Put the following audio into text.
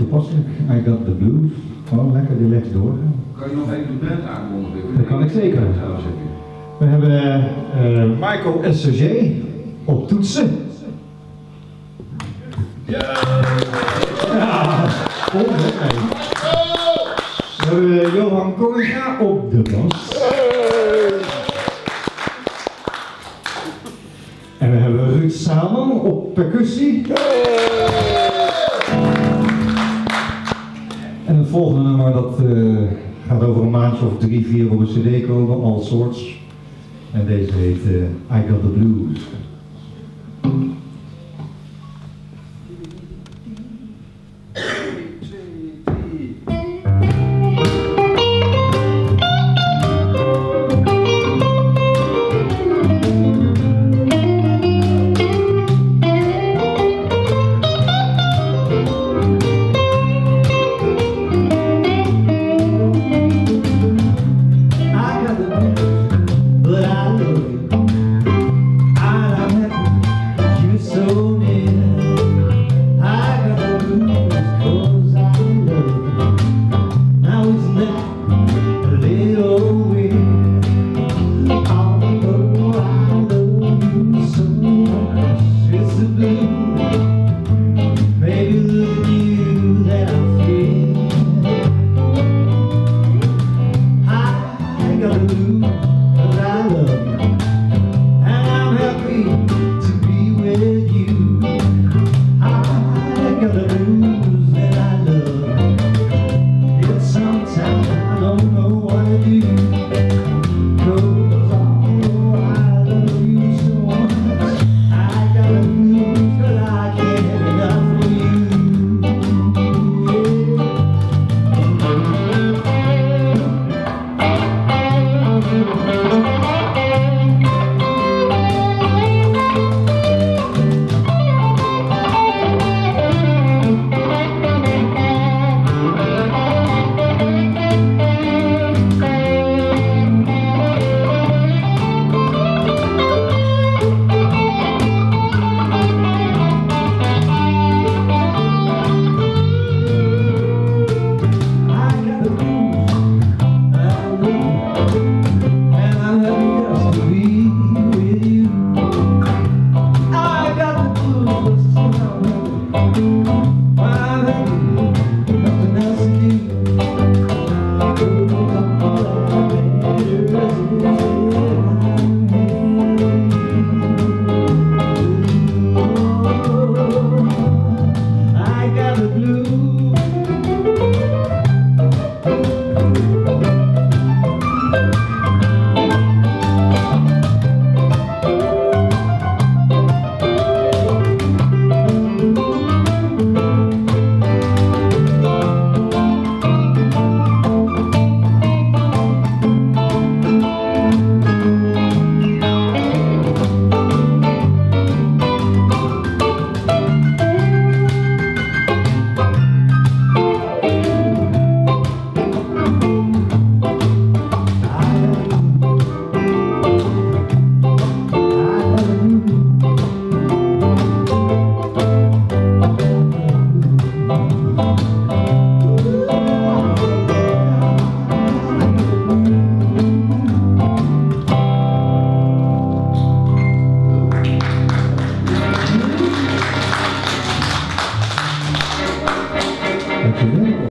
toepasselijk. I got the blues. Gewoon lekker relaxed doorgaan. Kan je nog even de band aankondigen? Dat kan ik zeker. Ja. We hebben eh, Michael SCG op toetsen. Ja! Hè? Nee. We hebben Johan Corriga op de bas. En we hebben Ruud Salman op percussie. En het volgende nummer dat eh, gaat over een maandje of drie, vier op een cd komen, All Sorts. En deze heet eh, I Got The Blues.